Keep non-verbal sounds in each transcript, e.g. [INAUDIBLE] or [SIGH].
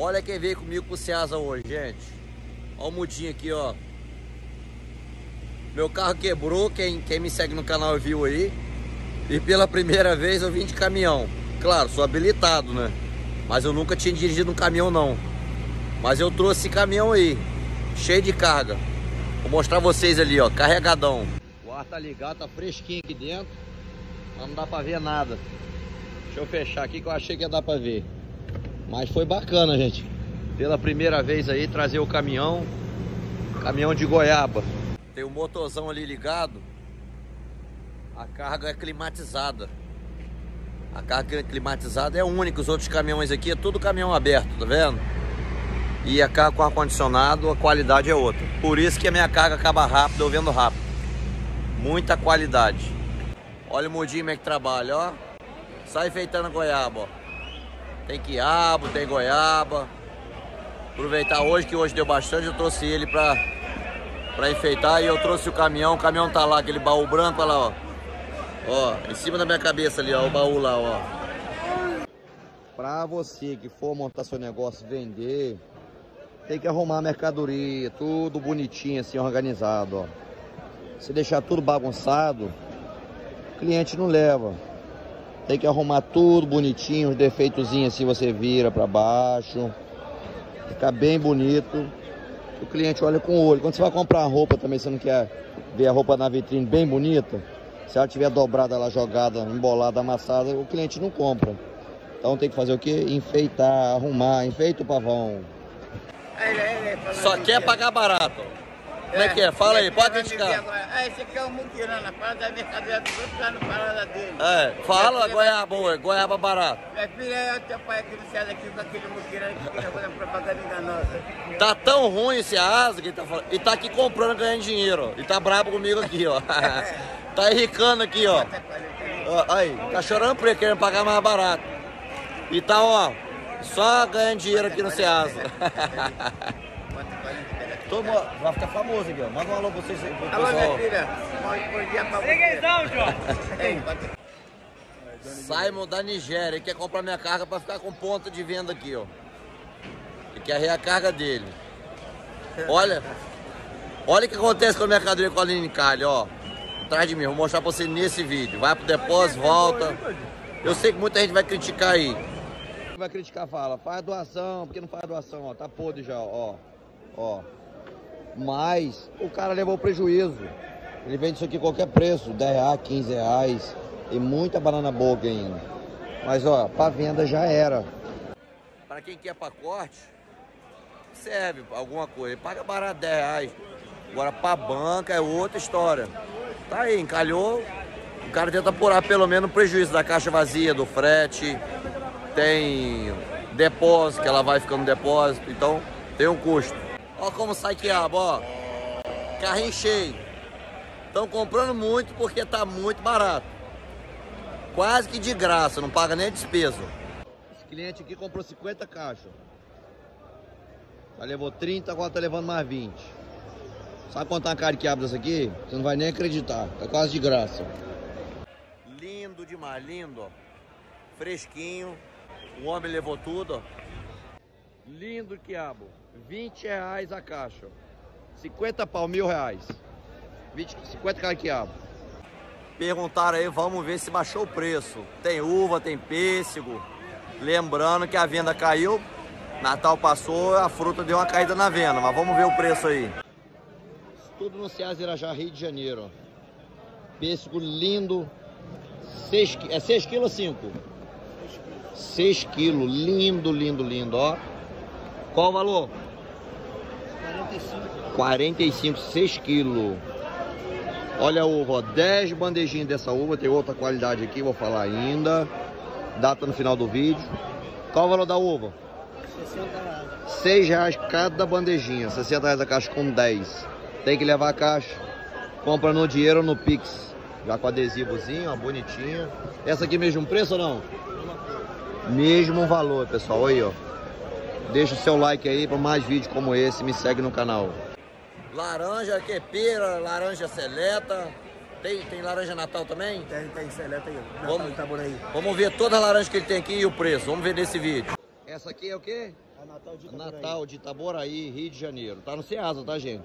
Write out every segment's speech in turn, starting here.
Olha quem veio comigo pro Ceasa hoje, gente. Olha o mudinho aqui, ó. Meu carro quebrou, quem, quem me segue no canal viu aí. E pela primeira vez eu vim de caminhão. Claro, sou habilitado, né? Mas eu nunca tinha dirigido um caminhão, não. Mas eu trouxe esse caminhão aí, cheio de carga. Vou mostrar vocês ali, ó, carregadão. O ar tá ligado, tá fresquinho aqui dentro. Mas não dá pra ver nada. Deixa eu fechar aqui que eu achei que ia dar pra ver. Mas foi bacana, gente. Pela primeira vez aí, trazer o caminhão. Caminhão de goiaba. Tem o motorzão ali ligado. A carga é climatizada. A carga climatizada é única. Os outros caminhões aqui é tudo caminhão aberto, tá vendo? E a carga com ar-condicionado, a qualidade é outra. Por isso que a minha carga acaba rápido, eu vendo rápido. Muita qualidade. Olha o mudinho como é que trabalha, ó. Só enfeitando a goiaba, ó. Tem quiabo, tem goiaba. Aproveitar hoje, que hoje deu bastante, eu trouxe ele pra, pra enfeitar. E eu trouxe o caminhão, o caminhão tá lá, aquele baú branco, olha lá, ó. Ó, em cima da minha cabeça ali, ó, o baú lá, ó. Pra você que for montar seu negócio, vender, tem que arrumar a mercadoria, tudo bonitinho assim, organizado, ó. Se deixar tudo bagunçado, o cliente não leva. Tem que arrumar tudo bonitinho, os defeitozinhos assim você vira para baixo. Fica bem bonito. O cliente olha com o olho. Quando você vai comprar roupa também, você não quer ver a roupa na vitrine bem bonita. Se ela tiver dobrada lá, jogada, embolada, amassada, o cliente não compra. Então tem que fazer o que? Enfeitar, arrumar, enfeita o pavão. Só quer pagar barato. Como é que é? Fala aí, pode criticar. Ah, esse aqui é o Muquirana, parada da mercadoria do grupo, tá no parada dele. É, fala goiaba, goiaba barato. Minha filha é o teu pai aqui no César aqui com aquele Muquirana que fica fazendo propaganda enganosa. Tá tão ruim esse asa que ele tá falando. E tá aqui comprando, ganhando dinheiro. ó. E tá brabo comigo aqui, ó. [LAUGHS] tá enricando aqui, ó. Ó, Aí, tá chorando por ele, querendo pagar mais barato. E tá, ó, só ganhando dinheiro aqui no Ceasa. [LAUGHS] Todo mundo vai ficar famoso aqui, ó. Manda um alô pra vocês aí, pro Alô, minha filha. Bom, bom dia pra você. Chegueizão, João. [LAUGHS] Ei, bota- Simon da Nigéria, ele quer comprar minha carga pra ficar com ponto de venda aqui, ó. Ele quer a carga dele. [LAUGHS] Olha, olha o que acontece com a mercadoria com a Aline Calha, ó. Atrás de mim, vou mostrar pra você nesse vídeo. Vai pro depósito, volta. Eu sei que muita gente vai criticar aí. Vai criticar, fala, faz doação, porque não faz doação, ó. Tá podre já, ó. Ó. Mas o cara levou prejuízo. Ele vende isso aqui a qualquer preço, 10 reais, 15 reais. E muita banana boa ainda. Mas ó, pra venda já era. Para quem quer pacote, serve alguma coisa. Ele paga barato 10 reais. Agora pra banca é outra história. Tá aí, encalhou. O cara tenta apurar pelo menos o prejuízo da caixa vazia, do frete. Tem depósito, que ela vai ficando depósito. Então tem um custo. Ó como sai quiabo, ó. Carrinho cheio. Estão comprando muito porque tá muito barato. Quase que de graça, não paga nem despesa. Esse cliente aqui comprou 50 caixas. Já levou 30, agora tá levando mais 20. Sabe quanto é uma cara de quiabo dessa aqui? Você não vai nem acreditar. Tá quase de graça. Lindo demais, lindo, ó. Fresquinho. O homem levou tudo, ó. Lindo quiabo. 20 reais a caixa. 50 pau, mil reais. 20, 50 cara de quiabo. Perguntaram aí, vamos ver se baixou o preço. Tem uva, tem pêssego. Lembrando que a venda caiu. Natal passou, a fruta deu uma caída na venda. Mas vamos ver o preço aí. Tudo no Ceasa Irajá, Rio de Janeiro. ó. Pêssego lindo. Seis, qui- é 6 quilos ou 5? 6 quilos. Lindo, lindo, lindo, ó. Qual o valor? 45, 6 quilos. Olha a uva, ó, 10 bandejinhas dessa uva, tem outra qualidade aqui, vou falar ainda. Data no final do vídeo. Qual o valor da uva? 6 reais cada bandejinha, 60 reais a caixa com 10. Tem que levar a caixa. Compra no dinheiro ou no Pix. Já com adesivozinho, ó, bonitinha. Essa aqui mesmo preço ou não? Mesmo valor, pessoal. Aí, ó. Deixa o seu like aí para mais vídeos como esse. Me segue no canal. Laranja, quepeira, laranja seleta. Tem, tem laranja natal também? Tem, tem, seleta aí. Vamos. Tá por aí. Vamos ver todas as laranjas que ele tem aqui e o preço. Vamos ver nesse vídeo. Essa aqui é o quê? A Natal de Itaboraí. Natal de Itaboraí, Rio de Janeiro. Tá no Ceasa, tá, gente?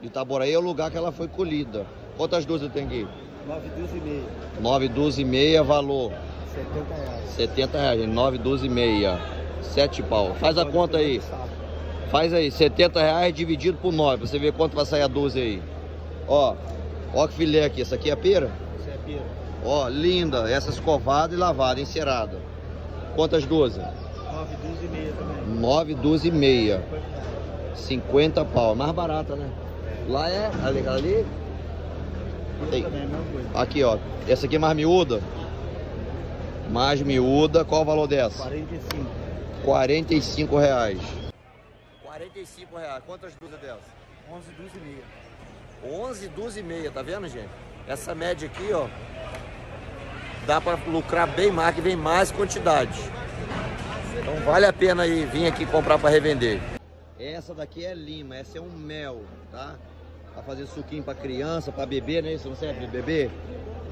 De Itaboraí é o lugar que ela foi colhida. Quantas dúzias tem aqui? 9, 12 e meia. 9, 12 e meia, valor 70 reais. 70 reais, gente. 9, 12 e meia. 7 pau. Faz a conta aí. Faz aí, 70 reais dividido por 9. Pra você ver quanto vai sair a dúzia aí. Ó, ó que filé aqui. Essa aqui é a pera? Isso é pera. Ó, linda. Essa escovada e lavada, encerada. Quantas dúzias? 9, 12 e meia também. 9, 12 e meia. 50 pau. Mais barata, né? Lá é, ali, ali. Também é a. Aqui, ó. Essa aqui é mais miúda. Mais miúda. Qual o valor dessa? 45. 45 reais. 45 reais. Quantas dúzias dessas? 11, 12 e meia. 11, 12 e meia, tá vendo, gente? Essa média aqui, ó, dá para lucrar bem mais, que vem mais quantidade. Então vale a pena aí vir aqui comprar para revender. Essa daqui é lima, essa é um mel, tá? Para fazer suquinho para criança, para beber, né? Isso não serve para bebê?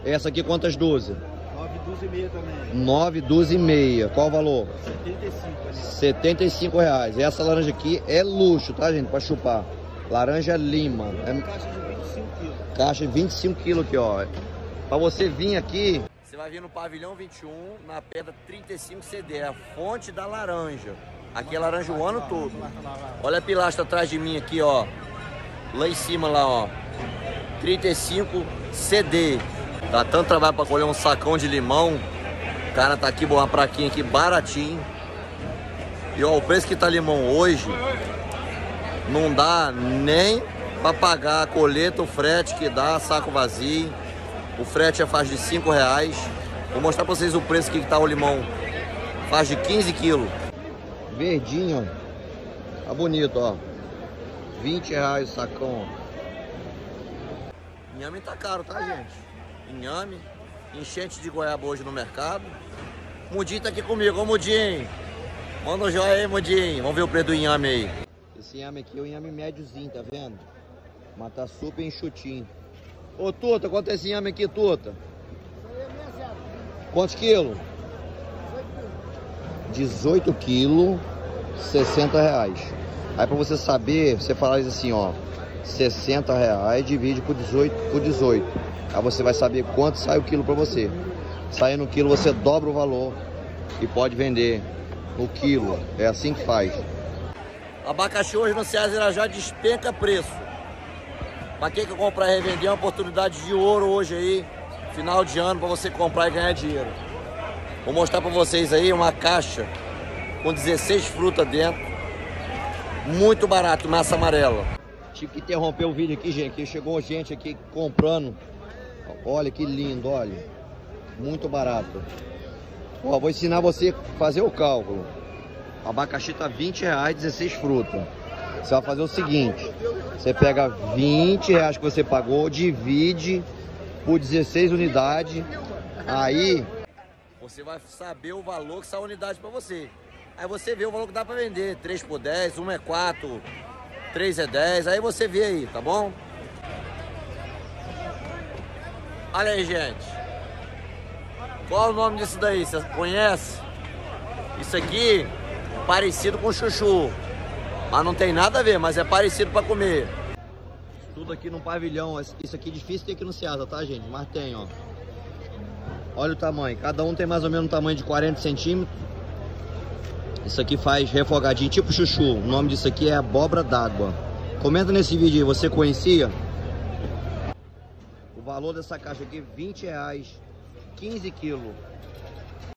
Essa aqui quantas 12? 12 e meia também. 9, 12 e meia. Qual o valor? 75 ali. 75 reais. Essa laranja aqui é luxo, tá, gente? Pra chupar. Laranja lima. É Caixa de 25 quilos. Caixa de 25 quilos aqui, ó. Pra você vir aqui. Você vai vir no pavilhão 21, na pedra 35 CD, a fonte da laranja. Aqui é laranja o ano todo. Olha a pilastra atrás de mim aqui, ó. Lá em cima, lá, ó. 35 CD. Dá tanto trabalho pra colher um sacão de limão. O cara tá aqui, uma praquinha aqui, baratinho. E ó, o preço que tá limão hoje, não dá nem para pagar a coleta, o frete que dá, saco vazio. O frete é faz de 5 reais. Vou mostrar para vocês o preço que tá o limão. Faz de 15 quilos. Verdinho, ó. Tá bonito, ó. 20 reais o sacão. Inhame tá caro, tá, gente? Inhame. Enchente de goiaba hoje no mercado. Mudinho tá aqui comigo, ô Mudinho. Manda um joinha aí, Mudinho. Vamos ver o preço do inhame aí. Esse inhame aqui é o inhame médiozinho, tá vendo? Mas tá super enxutinho. Ô, Tuta, quanto é esse inhame aqui, Tuta? Quantos quilos? 18 quilos, 60 reais. Aí pra você saber, você fala assim, ó. 60 reais divide por 18, por 18. Aí você vai saber quanto sai o quilo pra você. Saindo no quilo, você dobra o valor e pode vender no quilo. É assim que faz. Abacaxi hoje no Ceará Irajá despenca preço. Pra quem quer comprar e revender, é uma oportunidade de ouro hoje aí, final de ano, pra você comprar e ganhar dinheiro. Vou mostrar pra vocês aí uma caixa com 16 frutas dentro. Muito barato, massa amarela. Tive que interromper o vídeo aqui, gente, que chegou gente aqui comprando. Olha que lindo, olha. Muito barato. Ó, vou ensinar você a fazer o cálculo. O abacaxi tá 20 reais, 16 frutas. Você vai fazer o seguinte: você pega 20 reais que você pagou, divide por 16 unidades. Aí você vai saber o valor que essa unidade para você. Aí você vê o valor que dá para vender: 3 por 10, 1 é 4, 3 é 10. Aí você vê aí, tá bom? Olha aí, gente. Qual o nome disso daí? Você conhece? Isso aqui parecido com chuchu. Mas não tem nada a ver, mas é parecido para comer. Tudo aqui no pavilhão. Isso aqui é difícil ter aqui no Ceasa, tá, gente? Mas tem, ó. Olha o tamanho. Cada um tem mais ou menos um tamanho de 40 centímetros. Isso aqui faz refogadinho, tipo chuchu. O nome disso aqui é abóbora d'água. Comenta nesse vídeo aí, você conhecia? O valor dessa caixa aqui, 20 reais. 15 quilos.